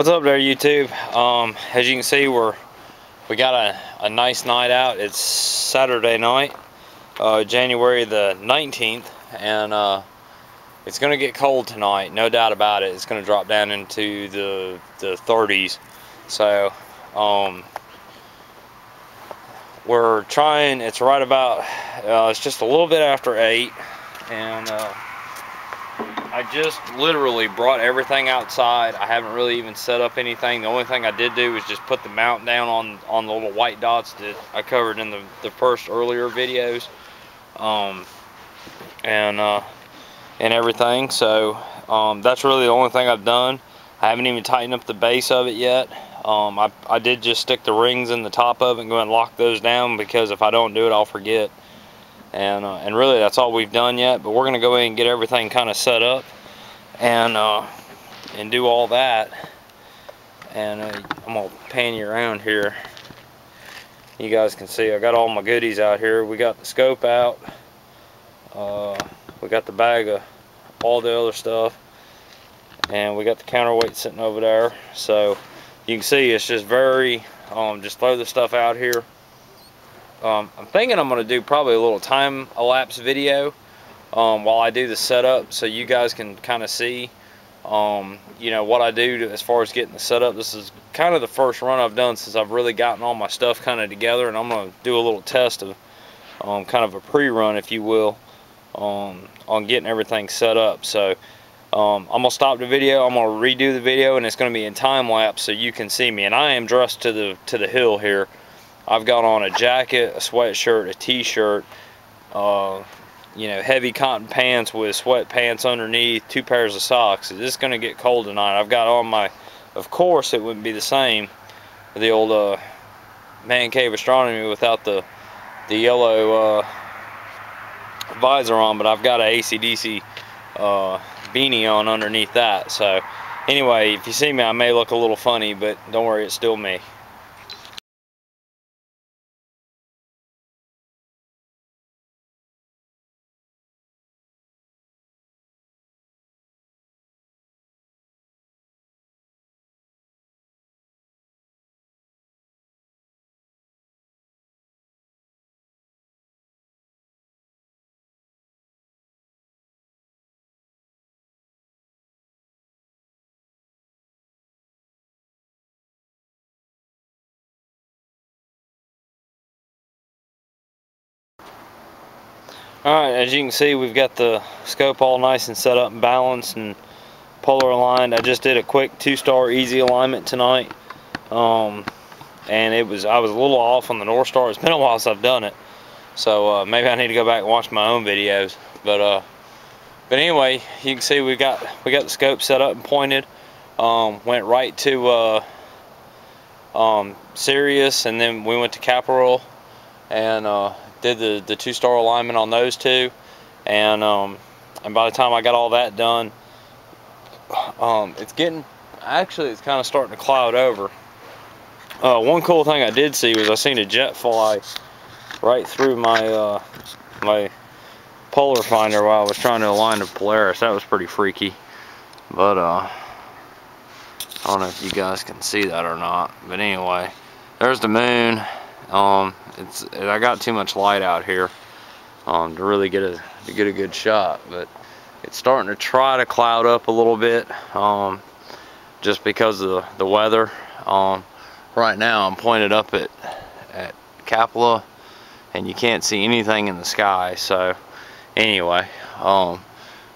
What's up there YouTube? Um, as you can see we're we got a, a nice night out. It's Saturday night, uh, January the 19th and uh, it's gonna get cold tonight, no doubt about it. It's gonna drop down into the the 30s. So um, we're trying, it's right about, uh, it's just a little bit after 8 and uh, I just literally brought everything outside. I haven't really even set up anything. The only thing I did do was just put the mount down on, on the little white dots that I covered in the, the first earlier videos. Um, and uh, and everything. So um, that's really the only thing I've done. I haven't even tightened up the base of it yet. Um, I, I did just stick the rings in the top of it and go and lock those down because if I don't do it, I'll forget. And, uh, and really that's all we've done yet, but we're gonna go ahead and get everything kind of set up and, uh, and do all that. And uh, I'm gonna pan you around here. You guys can see I got all my goodies out here. We got the scope out. Uh, we got the bag of all the other stuff and we got the counterweight sitting over there so you can see it's just very um, just throw the stuff out here um, I'm thinking I'm gonna do probably a little time elapse video um, while I do the setup so you guys can kind of see um, you know what I do to, as far as getting the setup. This is kind of the first run I've done since I've really gotten all my stuff kind of together and I'm gonna do a little test of um, kind of a pre-run if you will on on getting everything set up. So um, I'm gonna stop the video I'm gonna redo the video and it's gonna be in time lapse so you can see me. And I am dressed to the to the hill here I've got on a jacket a sweatshirt a t-shirt uh, you know heavy cotton pants with sweatpants underneath two pairs of socks it's gonna get cold tonight I've got on my of course it wouldn't be the same the old uh, man cave astronomy without the the yellow uh, visor on, but I've got a ACDC uh, beanie on underneath that. So anyway, if you see me, I may look a little funny, but don't worry, it's still me. Alright, as you can see we've got the scope all nice and set up and balanced and polar aligned. I just did a quick two-star easy alignment tonight. Um, and it was I was a little off on the North Star. It's been a while since I've done it. So uh, maybe I need to go back and watch my own videos. But uh, but anyway, you can see we got we got the scope set up and pointed. Um, went right to uh, um, Sirius and then we went to Caporal and uh, did the, the two-star alignment on those two. And um, and by the time I got all that done um, it's getting actually it's kind of starting to cloud over. Uh, one cool thing I did see was I seen a jet fly right through my uh, my polar finder while I was trying to align the Polaris. That was pretty freaky. But uh, I don't know if you guys can see that or not. But anyway there's the moon. Um, it's I got too much light out here um, to really get a to get a good shot, but it's starting to try to cloud up a little bit um, just because of the, the weather. Um, right now I'm pointed up at at Capella and you can't see anything in the sky. So anyway, um,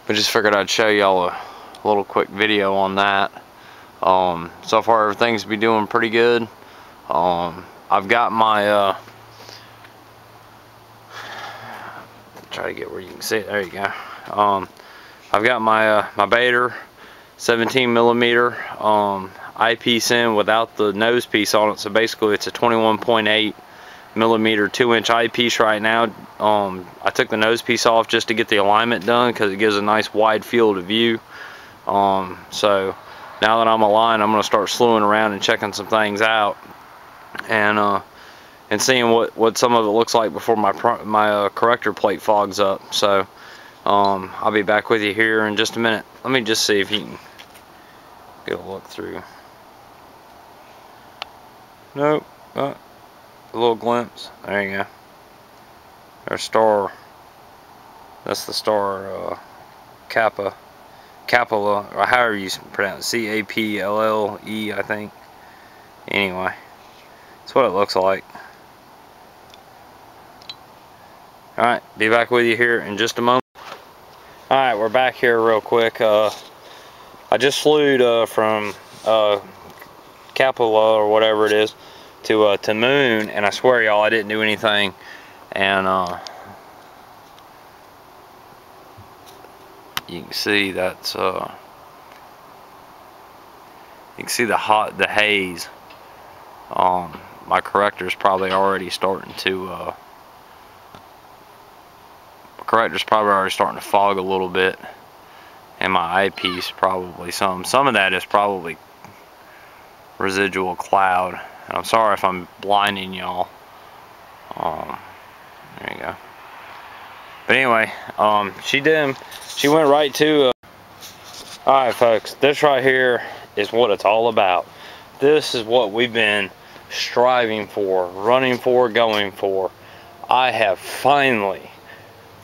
I just figured I'd show y'all a little quick video on that. Um, so far everything's be doing pretty good. Um, I've got my uh, try to get where you can see it. There you go. Um, I've got my uh, my Baader 17 millimeter um, eyepiece in without the nose piece on it. So basically it's a 21.8 millimeter 2 inch eyepiece right now. Um, I took the nose piece off just to get the alignment done because it gives a nice wide field of view. Um, so now that I'm aligned I'm gonna start slewing around and checking some things out. And uh, and seeing what what some of it looks like before my my uh, corrector plate fogs up. So um, I'll be back with you here in just a minute. Let me just see if you can get a look through. Nope. A little glimpse. There you go. There's star. That's the star uh, Kappa. Capella, or however you pronounce it. C-A-P-L-L-E, I think. Anyway. That's what it looks like. Alright, be back with you here in just a moment. Alright, we're back here real quick. Uh, I just flew uh, from uh, Capella or whatever it is to uh, to Moon, and I swear y'all, I didn't do anything. And uh, you can see that's uh, you can see the hot the haze. Um, my corrector's probably already starting to uh, corrector's probably already starting to fog a little bit and my eyepiece probably some some of that is probably residual cloud. And I'm sorry if I'm blinding y'all. Um, there you go. But anyway um, she did she went right to uh, alright folks this right here is what it's all about. This is what we've been striving for running for going for. I have finally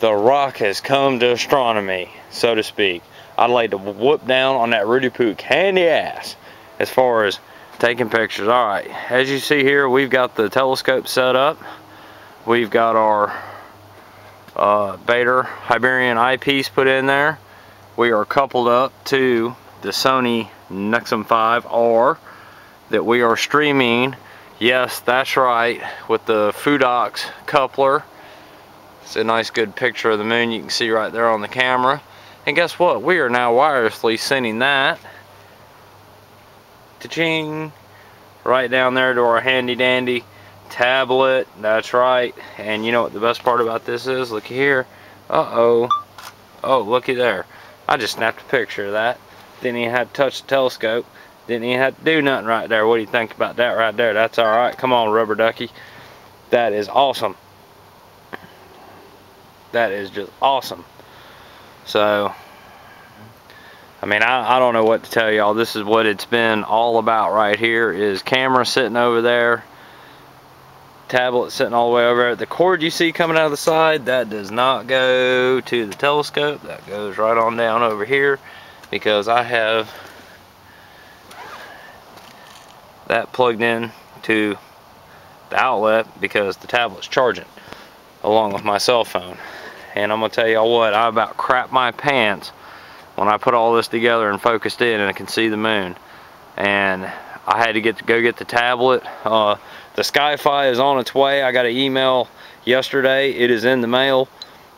the rock has come to astronomy so to speak I'd like to whoop down on that Rudy Poo candy ass as far as taking pictures. Alright, as you see here, we've got the telescope set up. We've got our uh, Baader Hyperion eyepiece put in there. We are coupled up to the Sony Nexum 5R that we are streaming. Yes, that's right, with the Fotodiox coupler. It's a nice good picture of the moon you can see right there on the camera. And guess what? We are now wirelessly sending that to-ching right down there to our handy dandy tablet. That's right. And you know what the best part about this is? Look here. Uh-oh. Oh, looky there. I just snapped a picture of that. Didn't even have to touch the telescope. Didn't even have to do nothing right there. What do you think about that right there? That's alright. Come on, rubber ducky. That is awesome. That is just awesome. So, I mean, I, I don't know what to tell y'all. This is what it's been all about right here is camera sitting over there, tablet sitting all the way over there. The cord you see coming out of the side, that does not go to the telescope. That goes right on down over here because I have that plugged in to the outlet because the tablet's charging along with my cell phone and I'm gonna tell y'all what I about crap my pants when I put all this together and focused in and I can see the moon. And I had to get to go get the tablet. Uh, the SkyFi is on its way. I got an email yesterday. It is in the mail.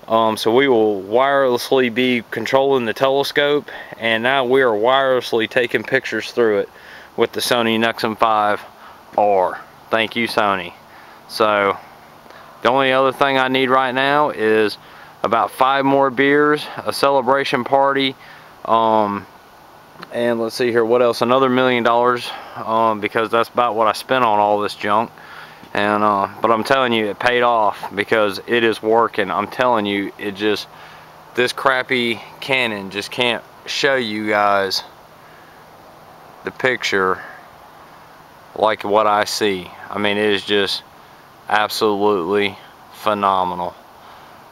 Um, so we will wirelessly be controlling the telescope and now we are wirelessly taking pictures through it with the Sony Nexum 5R thank you Sony. So the only other thing I need right now is about five more beers, a celebration party, um, and let's see here, what else? Another million dollars, um, because that's about what I spent on all this junk. And uh, but I'm telling you, it paid off because it is working. I'm telling you, it just this crappy Canon just can't show you guys the picture like what I see. I mean, it is just absolutely phenomenal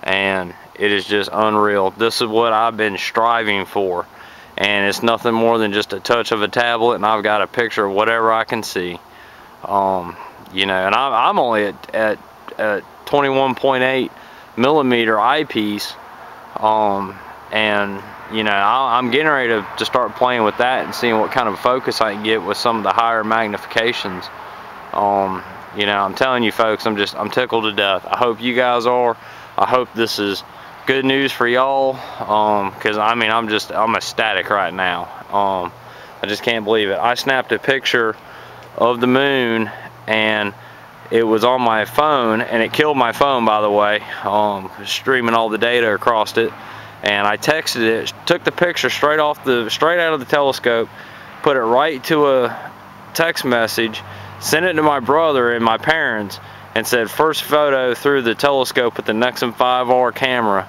and it is just unreal. This is what I've been striving for and it's nothing more than just a touch of a tablet and I've got a picture of whatever I can see. Um, you know and I'm, only at, at, at 21.8 millimeter eyepiece um, and you know I, am getting ready to, to start playing with that and seeing what kind of focus I can get with some of the higher magnifications. Um, you know I'm telling you folks I'm just I'm tickled to death. I hope you guys are. I hope this is good news for y'all because um, I mean I'm just I'm ecstatic right now. Um, I just can't believe it. I snapped a picture of the moon and it was on my phone and it killed my phone by the way. Um, streaming all the data across it. And I texted it took the picture straight off the straight out of the telescope put it right to a text message sent it to my brother and my parents and said first photo through the telescope with the Nexum 5R camera.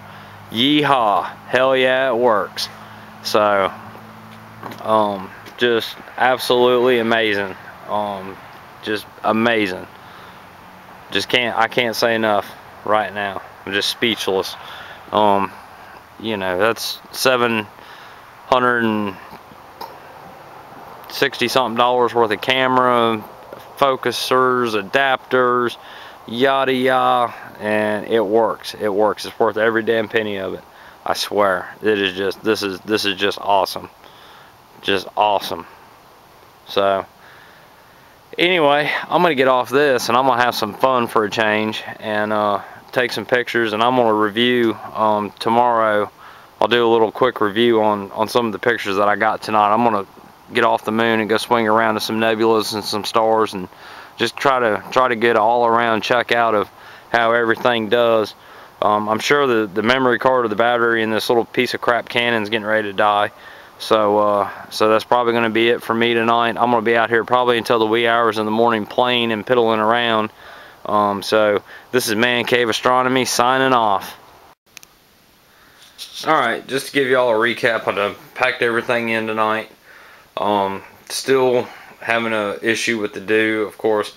Yeehaw. Hell yeah, it works. So, um, just absolutely amazing. Um, just amazing. Just can't, I can't say enough right now. I'm just speechless. Um, you know, that's 760 something dollars worth of camera, focusers, adapters, yada yada, and it works. It works. It's worth every damn penny of it. I swear. It is just this is this is just awesome. Just awesome. So anyway, I'm gonna get off this and I'm gonna have some fun for a change and uh, take some pictures and I'm gonna review um, tomorrow. I'll do a little quick review on on some of the pictures that I got tonight. I'm gonna get off the moon and go swing around to some nebulas and some stars and just try to try to get all around check out of how everything does. Um, I'm sure the, the memory card or the battery in this little piece of crap Canon is getting ready to die. So, uh, so that's probably going to be it for me tonight. I'm going to be out here probably until the wee hours in the morning playing and piddling around. Um, so, this is Man Cave Astronomy signing off. Alright, just to give you all a recap, I packed everything in tonight. Um, still having a issue with the dew, of course.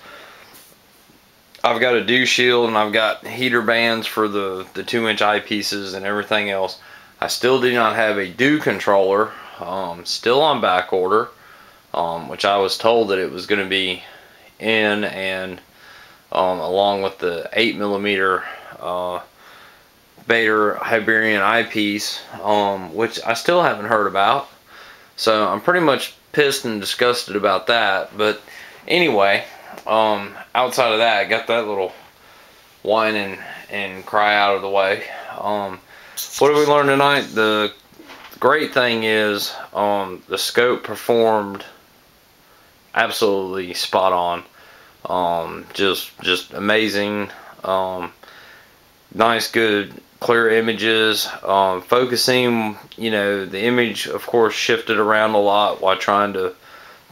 I've got a dew shield and I've got heater bands for the, the 2 inch eyepieces and everything else. I still do not have a dew controller, um, still on back order, um, which I was told that it was going to be in and um, along with the 8 millimeter uh, Baader Hyperion eyepiece, um, which I still haven't heard about. So I'm pretty much pissed and disgusted about that. But anyway, um, outside of that, I got that little whine and, and cry out of the way. Um, what did we learn tonight? The great thing is um, the scope performed absolutely spot on. Um, just just amazing. Um, nice, good, clear images. Um, focusing, you know, the image, of course, shifted around a lot while trying to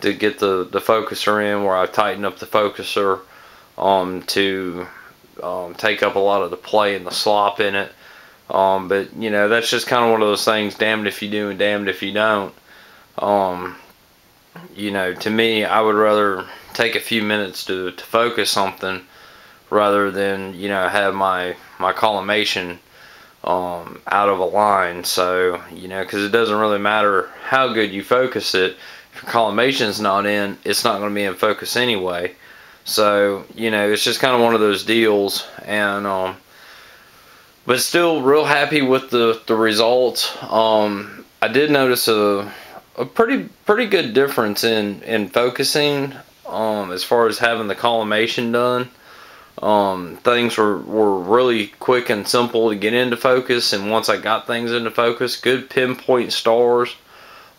to get the, the focuser in where I tighten up the focuser um, to um, take up a lot of the play and the slop in it. Um, but, you know, that's just kind of one of those things, damned if you do and damned if you don't. Um, you know, to me, I would rather take a few minutes to, to focus something rather than, you know, have my, my collimation um, out of a line. So, you know, because it doesn't really matter how good you focus it if your collimation's not in, it's not going to be in focus anyway. So, you know, it's just kind of one of those deals. And, um, but still real happy with the, the results. Um, I did notice a, a pretty, pretty good difference in, in focusing, um, as far as having the collimation done. Um, things were, were really quick and simple to get into focus and once I got things into focus good pinpoint stars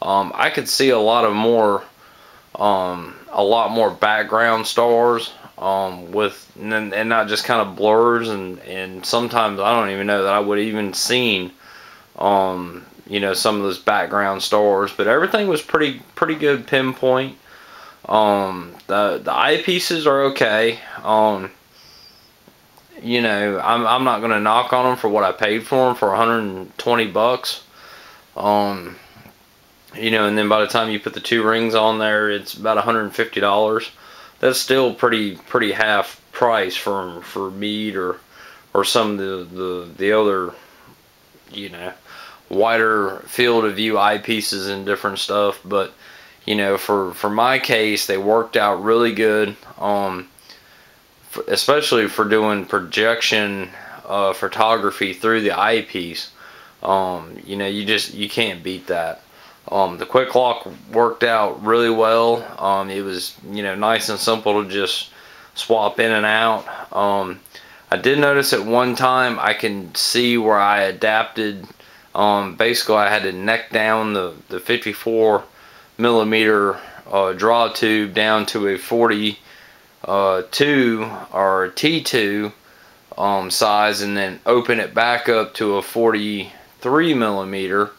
um, I could see a lot of more, um, a lot more background stars um, with, and, and, not just kind of blurs, and, and sometimes I don't even know that I would even seen, um, you know, some of those background stars, but everything was pretty, pretty good pinpoint. Um, the, the eyepieces are okay. Um, you know, I'm, I'm not going to knock on them for what I paid for them for 120 bucks. Um, you know and then by the time you put the two rings on there it's about $150 that's still pretty pretty half price for for Meade or or some of the the, the other you know wider field of view eyepieces and different stuff. But you know for for my case they worked out really good. Um especially for doing projection uh, photography through the eyepiece um you know you just you can't beat that um, the quick lock worked out really well. Um, it was, you know, nice and simple to just swap in and out. Um, I did notice at one time I can see where I adapted. Um, basically, I had to neck down the, the 54 millimeter uh, draw tube down to a 42 uh, or T2 um, size and then open it back up to a 43 millimeter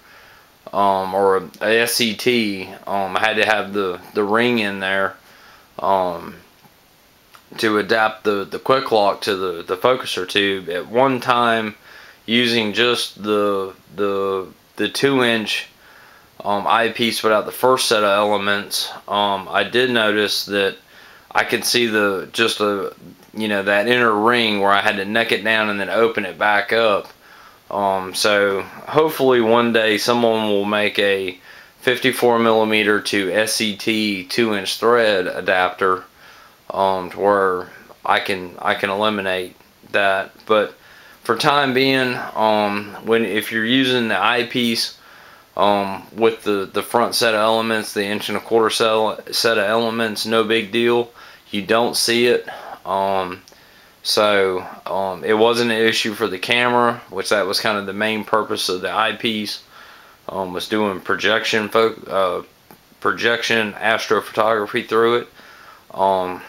um, or a SCT. Um, I had to have the, the ring in there um, to adapt the, the quick lock to the, the focuser tube. At one time, using just the the the two inch um, eyepiece without the first set of elements, um, I did notice that I could see the just a you know that inner ring where I had to neck it down and then open it back up. Um, so hopefully one day someone will make a 54 millimeter to SCT two inch thread adapter um, to where I can I can eliminate that. But for time being, um, when if you're using the eyepiece um, with the the front set of elements, the inch and a quarter set set of elements, no big deal. You don't see it. Um, so um, it wasn't an issue for the camera, which that was kind of the main purpose of the eyepiece. Um, was doing projection uh, projection astrophotography through it. Um,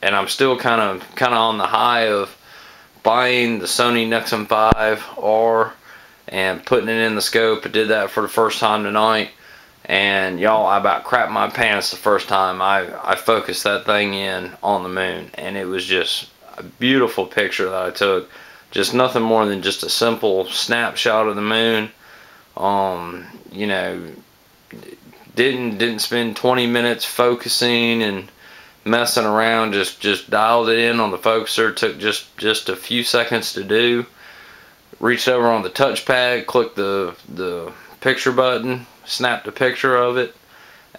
and I'm still kind of kind of on the high of buying the Sony Nexum 5R and putting it in the scope. I did that for the first time tonight. And y'all, I about crapped my pants the first time I, I focused that thing in on the moon. And it was just a beautiful picture that I took. Just nothing more than just a simple snapshot of the moon. Um, you know, didn't didn't spend 20 minutes focusing and messing around just just dialed it in on the focuser took just just a few seconds to do reached over on the touchpad clicked the the picture button snapped a picture of it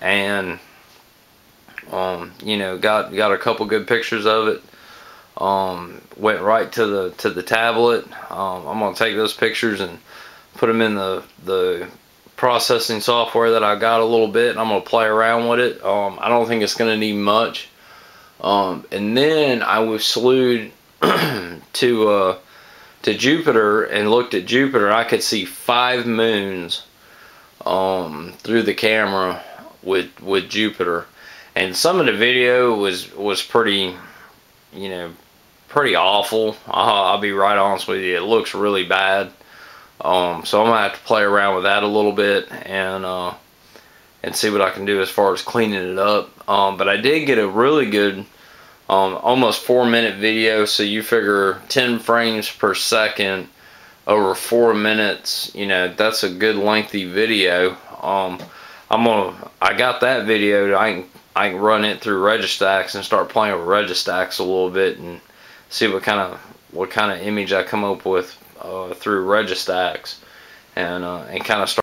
and um you know got got a couple good pictures of it. Um went right to the to the tablet. Um, I'm gonna take those pictures and put them in the the processing software that I got a little bit And I'm gonna play around with it. Um, I don't think it's gonna need much. Um, and then I was slewed to uh, to Jupiter and looked at Jupiter. I could see five moons um, through the camera with with Jupiter, and some of the video was was pretty, you know, pretty awful. I'll, I'll be right honest with you. It looks really bad. Um, so I'm gonna have to play around with that a little bit and uh, and see what I can do as far as cleaning it up. Um, but I did get a really good, um, almost four minute video. So you figure 10 frames per second over four minutes. You know that's a good lengthy video. Um, I'm gonna. I got that video. I can I can run it through Registax and start playing with Registax a little bit and see what kind of what kind of image I come up with uh, through Registax and uh, and kind of start.